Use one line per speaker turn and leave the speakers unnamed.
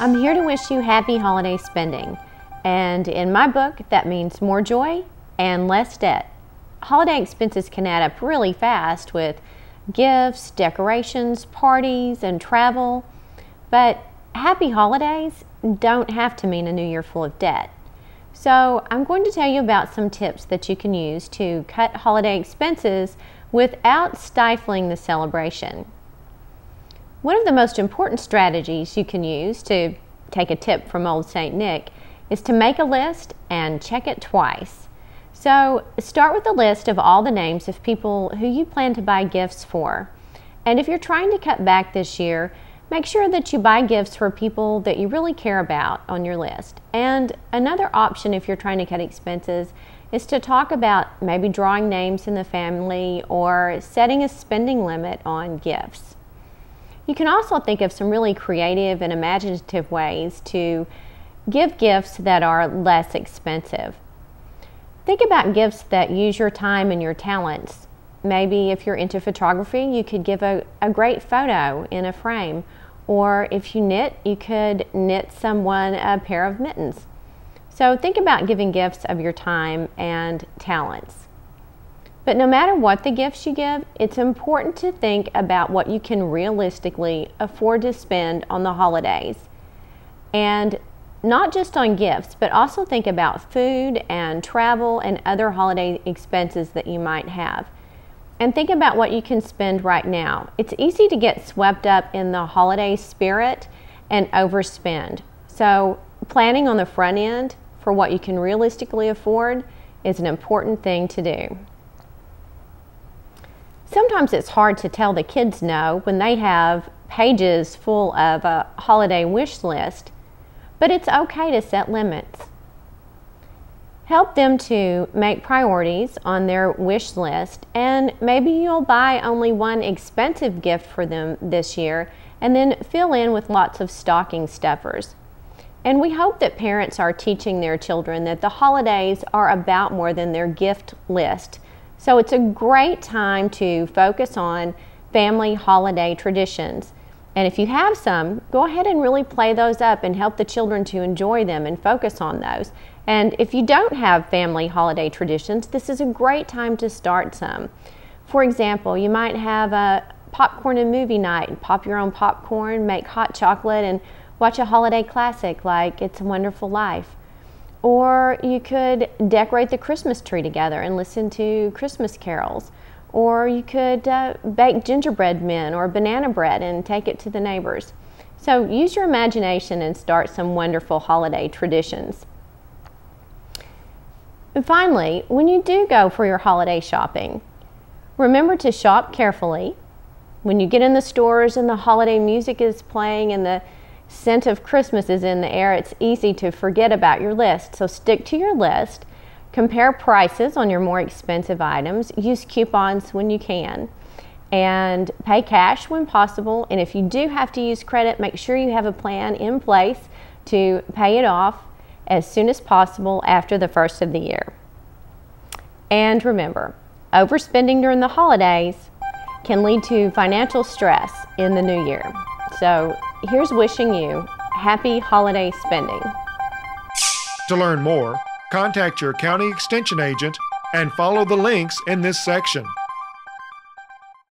I'm here to wish you happy holiday spending. And in my book, that means more joy and less debt. Holiday expenses can add up really fast with gifts, decorations, parties, and travel. But happy holidays don't have to mean a new year full of debt. So, I'm going to tell you about some tips that you can use to cut holiday expenses without stifling the celebration. One of the most important strategies you can use to take a tip from Old St. Nick is to make a list and check it twice. So start with a list of all the names of people who you plan to buy gifts for. And if you're trying to cut back this year, make sure that you buy gifts for people that you really care about on your list. And another option if you're trying to cut expenses is to talk about maybe drawing names in the family or setting a spending limit on gifts. You can also think of some really creative and imaginative ways to give gifts that are less expensive. Think about gifts that use your time and your talents. Maybe if you're into photography, you could give a, a great photo in a frame. Or if you knit, you could knit someone a pair of mittens. So think about giving gifts of your time and talents. But no matter what the gifts you give, it's important to think about what you can realistically afford to spend on the holidays. And not just on gifts, but also think about food and travel and other holiday expenses that you might have. And think about what you can spend right now. It's easy to get swept up in the holiday spirit and overspend. So, planning on the front end for what you can realistically afford is an important thing to do. Sometimes it's hard to tell the kids no when they have pages full of a holiday wish list, but it's okay to set limits. Help them to make priorities on their wish list, and maybe you'll buy only one expensive gift for them this year and then fill in with lots of stocking stuffers. And we hope that parents are teaching their children that the holidays are about more than their gift list so it's a great time to focus on family holiday traditions. And if you have some, go ahead and really play those up and help the children to enjoy them and focus on those. And if you don't have family holiday traditions, this is a great time to start some. For example, you might have a popcorn and movie night, and pop your own popcorn, make hot chocolate, and watch a holiday classic like It's a Wonderful Life. Or you could decorate the Christmas tree together and listen to Christmas carols. Or you could uh, bake gingerbread men or banana bread and take it to the neighbors. So use your imagination and start some wonderful holiday traditions. And finally, when you do go for your holiday shopping, remember to shop carefully. When you get in the stores and the holiday music is playing and the scent of Christmas is in the air, it's easy to forget about your list. So stick to your list, compare prices on your more expensive items, use coupons when you can, and pay cash when possible. And if you do have to use credit, make sure you have a plan in place to pay it off as soon as possible after the first of the year. And remember, overspending during the holidays can lead to financial stress in the new year. So here's wishing you happy holiday spending.
To learn more, contact your county extension agent and follow the links in this section.